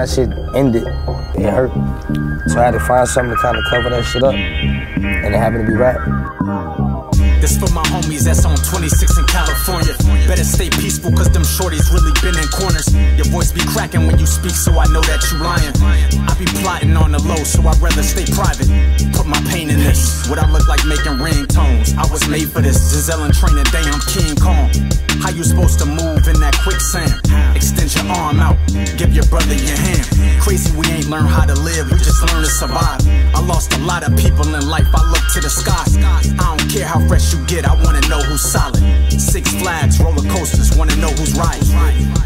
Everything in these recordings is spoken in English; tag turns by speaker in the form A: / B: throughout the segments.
A: that shit ended, it hurt. So I had to find something to kind of cover that shit up, and it happened to be rap.
B: This for my homies that's on 26 in California. Better stay peaceful, cause them shorties really been in corners. Your voice be cracking when you speak, so I know that you lying. I be plotting on the low, so I'd rather stay private. Put my pain in this. What I look like making ringtones. I was made for this. Denzel and training day, I'm King Kong. How you supposed to move in that quicksand? Extend your arm out, give your brother your hand. Crazy, we ain't learned how to live, we just learn to survive. I lost a lot of people in life, I look to the sky. You get, I wanna know who's solid. Six flags, roller coasters, wanna know who's right.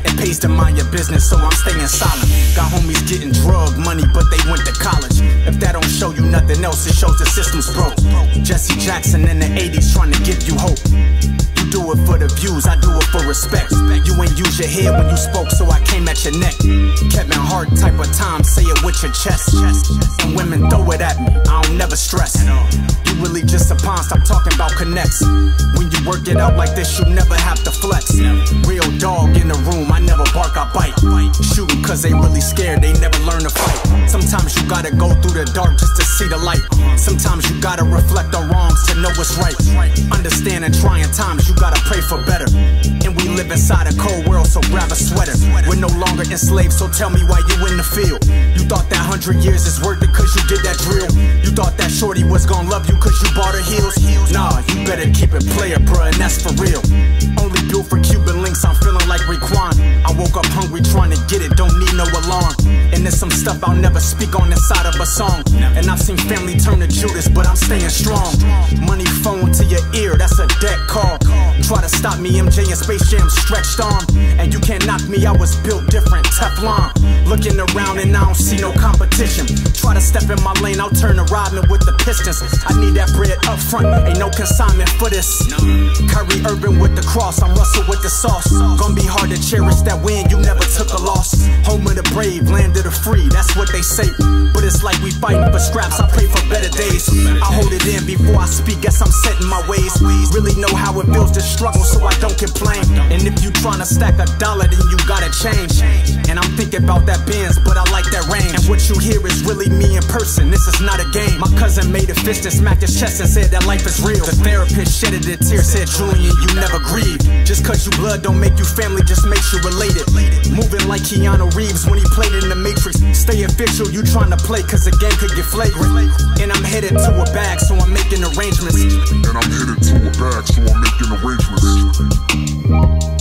B: It pays to mind your business, so I'm staying silent. Got homies getting drug money, but they went to college. If that don't show you nothing else, it shows the system's broke. Jesse Jackson in the 80s trying to give you hope. You do it for the views, I do it for respect. You ain't use your head when you spoke, so I came at your neck. Kevin Hart type of time, say it with your chest. And women throw it at me, I don't never stress. Really just stop talking about connects. When you work it out like this, you never have to flex. Real dog in the room, I never bark, I bite. Shooting cause they really scared, they never learn to fight. Sometimes you gotta go through the dark just to see the light. Sometimes you gotta reflect on wrongs to know what's right. Understanding trying times, you gotta pray for better. And we live inside a cold world, so grab a sweater. We're no longer enslaved, so tell me why you in the field. You thought that hundred years is worth it cause you did that drill. You thought that shorty was gonna love you that's for real. Only built for Cuban links, I'm feeling like Raekwon. I woke up hungry trying to get it, don't need no alarm. And there's some stuff I'll never speak on inside of a song. And I've seen family turn to Judas, but I'm staying strong. Money phone to your ear, that's a debt call. Try to stop me, MJ and Space Jam stretched arm. And you can't knock me, I was built different, Teflon. Looking around and I don't see no competition. Try to step in my lane, I'll turn to Rodman with the Pistons. I need that bread up front, ain't no consignment for this. Kyrie Irving with the cross, I'm Russell with the sauce. Gonna be hard to cherish that win, you never took a loss. Home of the brave, land of the free, that's what they say. But it's like we fighting for scraps, I pray for better days. I hold it in before I speak, guess I'm setting my ways. Really know how it feels to struggle, so I don't complain. And if you tryna stack a dollar, then you gotta change. And I'm thinking about that Benz, but I like that range. And what you hear is really me in person, this is not a game. My cousin made a fist and smacked his chest and said that life is real. The therapist shedded a tear, said, Julian, you never grieve. Just cause you blood don't make you family, just makes you related. Moving like Keanu Reeves when he played in the Matrix. Stay official, you tryna play cause the game could get flagrant. And I'm headed to a bag, so I'm making arrangements.
C: And I'm headed to a bag, so I'm making arrangements.